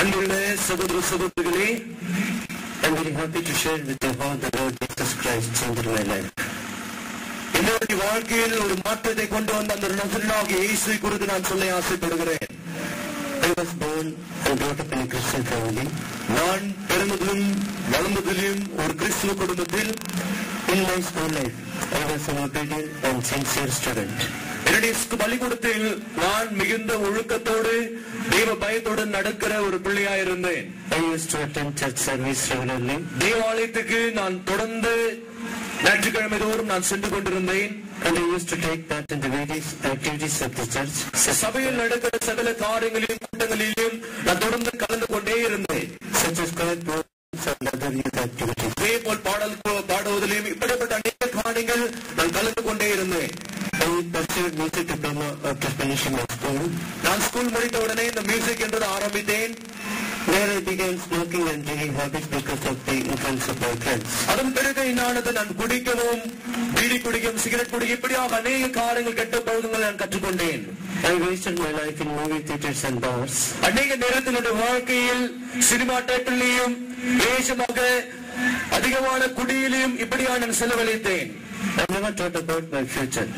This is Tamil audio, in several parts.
அன்புள்ள சகோதர சகோதரிகளே I'm very happy to share with you how the Lord Jesus Christ changed my life. என்னுடைய வாழ்க்கையில் ஒரு மாற்றத்தை கொண்டு வந்த அந்த நசரனாகிய இயேசு குறித்து நான் சொல்ல ஆசைப்படுகிறேன் I was born and brought up in a Christian family. நான் பிறந்ததிலும் வளர்ந்ததிலும் ஒரு கிறிஸ்துவ குடும்பத்தில் In my school life, I was an obedient and sincere student. என்னுடைய பள்ளிக்கூடத்தில் நான் மிகுந்த ஒழுக்கத்தோடு தெய்வ பயத்தோடு நடக்கிற ஒரு பிள்ளையாயிருந்தேன் I used to attend church service regularly. தேவாலயத்துக்கு நான் தொடர்ந்து ஞாயிற்றுக்கிழமை தோறும் நான் சென்று கொண்டிருந்தேன் And I used to take part in the various activities of the church. சபையில் நடக்கிற சகல காரியங்களிலும் கூட்டங்களிலும் நான் தொடர்ந்து கலந்து கொண்டே இருந்தேன் such as choir programs and other youth activities. இதே போல் பாடல் பாடுவதிலும் இப்படிப்பட்ட மியூசிக் மியூசிக் டிப்ளமா நான் ஸ்கூல் முடித்த உடனே இந்த மியூசிக் என்றது ஆரம்பித்தேன் There I began smoking and drinking habits because of the influence of my friends. அதன் பிறகு என்னானது நான் குடிக்கவும் பீடி குடிக்கவும் சிகரெட் குடிக்க இப்படியாக அநேக காரியங்கள் கெட்ட பழக்கங்கள் நான் கற்றுக்கொண்டேன் I wasted my life in movie theaters and bars. அநேக நேரத்தில் என்னுடைய வாழ்க்கையில் சினிமா தேட்டர்லையும் வேஷமாக அதிகமான குடியிலையும் இப்படியாக நான் செலவழித்தேன் I never thought about my future.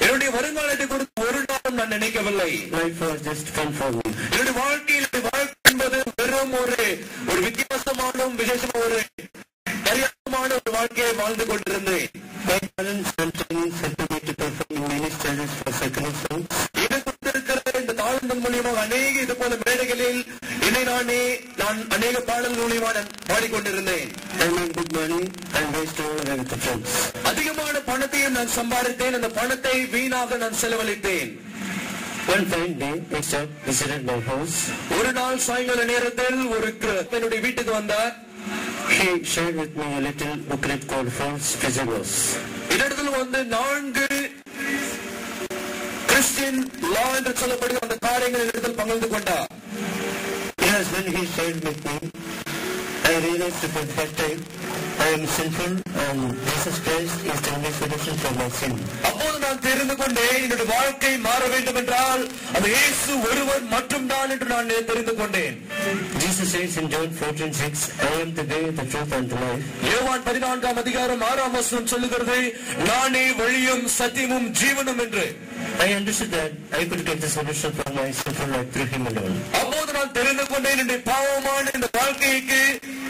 என்னுடைய வருங்காலத்தை குறித்து ஒரு நாளும் நான் நினைக்கவில்லை. என்னுடைய வாழ்க்கையில் வாழ்க்கை என்பது வெறும் ஒரு ஒரு வித்தியாசமான விசேஷமான ஒரு பரியாசமான ஒரு வாழ்க்கையை வாழ்ந்து கொண்டிருந்தேன். கொடுத்திருக்கிற இந்த தாழ்ந்தன் மூலியமாக அநேக இது போல மேடைகளில் என்னை நானே நான் அநேக பாடல் மூலியமா நான் பாடிக்கொண்டிருந்தேன். அதிகமான பணத்தையும் நான் சம்பாதித்தேன் அந்த பணத்தை வீணாக நான் செலவழித்தேன் One fine day, a chap visited my house. ஒரு நாள் சாயங்கால நேரத்தில் ஒரு என்னுடைய வீட்டுக்கு வந்தார் He shared with me a little booklet called False Prisoners. இடத்துல வந்து நான்கு கிறிஸ்டியன் லா என்று சொல்லப்படும் அந்த காரியங்கள் இடத்தில் பகிர்ந்து கொண்டார் Yes, when he shared with me, I realized for the first time I am sinful and Jesus Christ is the only solution for my sin. அப்போது நான் தெரிந்து கொண்டேன் என்னுடைய வாழ்க்கை மாற வேண்டும் என்றால் அந்த இயேசு ஒருவர் மட்டும் தான் என்று நான் தெரிந்து கொண்டேன் Jesus says in John 14:6, I am the way, the truth and the life. யோவான் பதினான்காம் அதிகாரம் ஆறாம் வசனம் சொல்லுகிறது நானே வழியும் சத்தியமும் ஜீவனும் என்று I understood that I could get the solution for my sinful life through Him alone. அப்போது நான் தெரிந்து கொண்டேன் என்னுடைய பாவமான இந்த வாழ்க்கைக்கு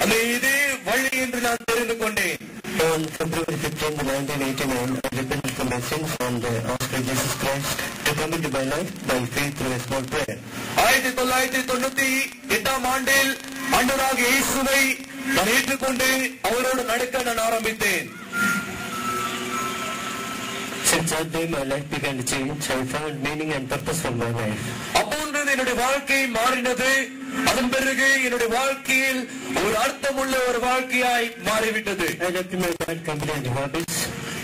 அந்த இதே வழி என்று நான் தெரிந்து கொண்டேன் On February 15, 1989, I repented from my sins and uh, asked Jesus Christ to come into my life by faith through a small prayer. ஆயிரத்தி தொள்ளாயிரத்தி தொண்ணூத்தி எட்டாம் ஆண்டில் அண்டராக இயேசுவை நான் ஏற்றுக்கொண்டு அவரோடு நடக்க நான் ஆரம்பித்தேன் Since that day, my life began to change. I found meaning and purpose for my life. அப்பொழுது என்னுடைய வாழ்க்கை மாறினது அதன் பிறகு என்னுடைய வாழ்க்கையில் ஒரு அர்த்தமுள்ள ஒரு வாழ்க்கையாய் மாறிவிட்டது I left my bad company and habits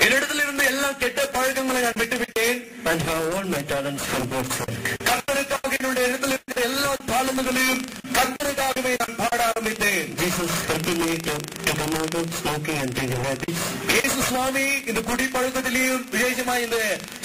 என்னிடத்தில் இருந்த எல்லா கெட்ட பழக்கங்களை நான் விட்டுவிட்டேன் and have all my talents for God's work. கர்த்தருக்காக என்னுடைய இடத்தில் இருக்கிற எல்லா தாளந்துகளையும் கர்த்தருக்காகவே நான் பாட ஆரம்பித்தேன் Jesus helped me to, to come out of smoking and drinking habits. சுவாமி இந்த குடி பழக்கத்திலையும் விசேஷமா இந்த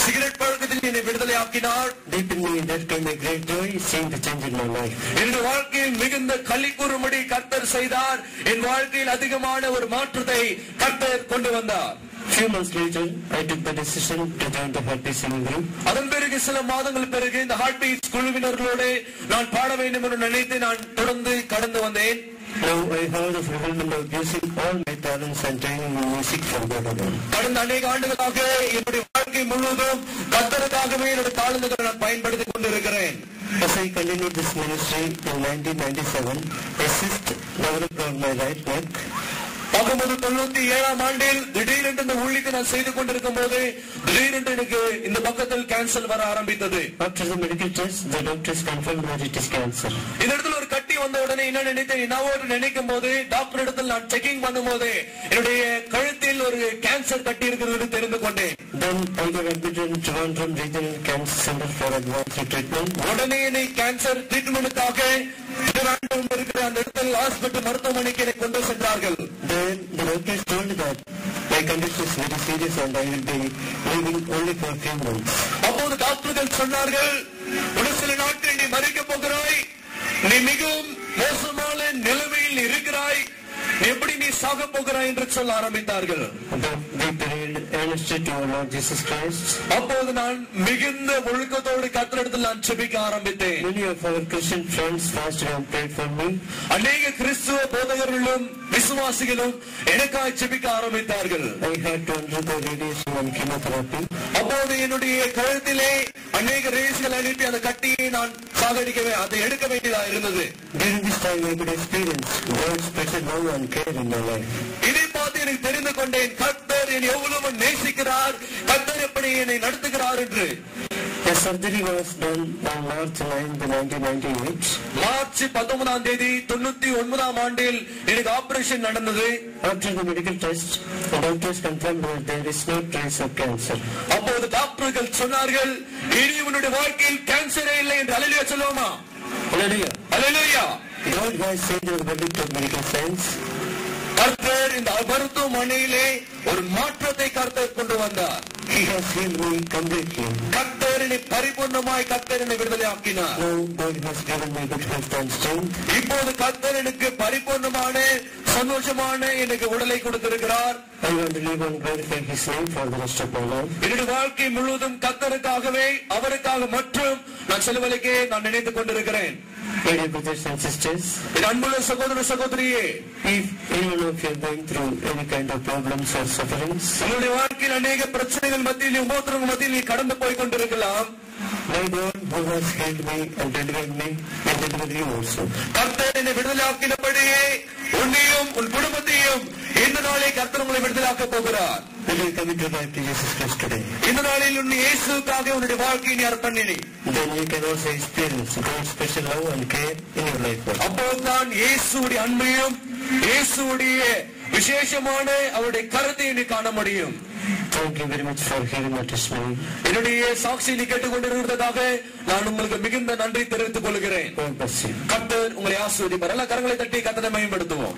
சிகரெட் பழக்கத்திலையும் என்னை விடுதலை ஆக்கினார் Deep in me there came a great joy seeing the change in my life. என்னுடைய வாழ்க்கையில் மிகுந்த களி கூறும்படி கர்த்தர் செய்தார் என் வாழ்க்கையில் அதிகமான ஒரு மாற்றத்தை கர்த்தர் கொண்டு வந்தார் Few months later, I took the decision to join the Happy Singing Group. அதன் பிறகு சில மாதங்கள் பிறகு இந்த ஹார்ட் பீட்ஸ் குழுவினர்களோடு நான் பாட வேண்டும் என்று நினைத்து நான் தொடர்ந்து கடந்து வந்தேன் Now I have the fulfillment of using all my talents and training in music for God alone. கடந்த அநேக ஆண்டுகளாக என்னுடைய வாழ்க்கை முழுவதும் கர்த்தருக்காகவே என்னுடைய தாழ்ந்துகளை நான் பயன்படுத்திக் கொண்டிருக்கிறேன் As I continued this ministry in 1997, a cyst developed on my right neck. பத்தொன்பது தொண்ணூத்தி ஏழாம் ஆண்டில் திடீரென்று இந்த ஊழியத்தை நான் செய்து கொண்டிருக்கும் போது திடீரென்று எனக்கு இந்த பக்கத்தில் கேன்சர் வர ஆரம்பித்தது. இந்த இடத்துல ஒரு கட்டி வந்த உடனே என்ன நினைத்தேன் என்னவோ என்று நினைக்கும் போது டாக்டர் இடத்தில் நான் செக்கிங் பண்ணும்போது என்னுடைய கழுத்தில் ஒரு கேன்சர் கட்டி இருக்கிறது தெரிந்து கொண்டேன் Then I got admitted in Trivandrum Regional Cancer Center for Advanced Treatment. உடனே என்னை கேன்சர் ட்ரீட்மெண்ட்டுக்காக திருவனந்தபுரம் இருக்கிற அந்த இடத்தில் ஹாஸ்பிட்டல் மருத்துவமனைக்கு என்னை கொண்டு சென்றார்கள். Then the doctors told that my condition is very serious and I will be living only for a few months. அப்போது டாக்டர்கள் சொன்னார்கள் ஒரு சில நாட்கள் நீ மறிக்க போகிறாய். நீ மிகவும் மோசமான நிலைமையில் இருக்கிறாய். எப்படி நீ சாக போகிறாய்? என்று சொல்ல ஆரம்பித்தார்கள். But we prayed earnestly to our Lord Jesus Christ. அப்போது நான் மிகுந்த ஒழுக்கத்தோடு கத்தரிடத்தில் நான் செபிக்க ஆரம்பித்தேன் Many of our Christian friends fasted and prayed for me. அநேக கிறிஸ்துவ போதகர்களும் விசுவாசிகளும் எனக்காய் செபிக்க ஆரம்பித்தார்கள் I had to undergo radiation and chemotherapy. அப்போது என்னுடைய கழுத்திலே அநேக ரேஸ்கள் அனுப்பி அந்த கட்டியை நான் சாகடிக்கவே அதை எடுக்க வேண்டியதா இருந்தது During this time, I could experience God's special love and care in my life. இதை பார்த்து எனக்கு தெரிந்து கொண்டேன் என்னை எவ்வளவு நேசிக்கிறார் கர்த்தர் எப்படி என்னை நடத்துகிறார் என்று The surgery was done on March 9, 1998. March பத்தொன்பதாம் தேதி தொண்ணூத்தி ஒன்பதாம் ஆண்டில் எனக்கு ஆபரேஷன் நடந்தது After the medical test, the doctors confirmed that there is no trace of cancer. அப்போது டாக்டர்கள் சொன்னார்கள் இனி உன்னுடைய வாழ்க்கையில் கேன்சரே இல்லை என்று அலையில சொல்லுவோமா Hallelujah. அலையிலா God has changed the verdict of medical science. கர்த்தர் இந்த மருத்துவமனையிலே ஒரு மாற்றத்தை கர்த்தர் கொண்டு வந்தார். என்னை பரிபூர்ணமாய் கர்த்தர் என்னை விடுதலை ஆக்கினார். இப்போது கர்த்தர் எனக்கு பரிபூர்ணமான சந்தோஷமான எனக்கு உடலை கொடுத்திருக்கிறார். என்னுடைய வாழ்க்கை முழுவதும் கர்த்தருக்காகவே அவருக்காக மற்றும் நான் செலவழிக்க நான் நினைத்துக் கொண்டிருக்கிறேன். Dear brothers and sisters, என் அன்புள்ள சகோதர சகோதரியே if anyone of you are going through any kind of problems or sufferings, உங்களுடைய வாழ்க்கையில் அநேக பிரச்சனைகள் மத்தியில் உபோத்திரங்கள் மத்தியில் நீ கடந்து போய் கொண்டிருக்கலாம் my God who has healed me and delivered me will deliver you also. கர்த்தர் என்னை விடுதலாக்கினபடியே உன்னையும் உன் குடும்பத்தையும் இந்த நாளை கர்த்தர் உங்களை விடுதலாக்க போகிறார் Will you commit your life to Jesus Christ today? இந்த நாளில் உன் இயேசுக்காக உன்னுடைய வாழ்க்கையை நீ அர்ப்பணினி Then you can also experience God's special love and care in your life. also. அப்போதுதான் இயேசுடைய அன்பையும் இயேசுடைய விசேஷமான அவருடைய கருத்தை நீ காண முடியும் Thank you very much for hearing my testimony. என்னுடைய சாட்சி நீ கேட்டுக்கொண்டிருந்ததாக நான் உங்களுக்கு மிகுந்த நன்றி தெரிவித்துக் கொள்கிறேன். கர்த்தர் உங்களை ஆசிர்வதிப்பார் எல்லா கரங்களை தட்டி கத்தனை மேம்படுத்துவோம்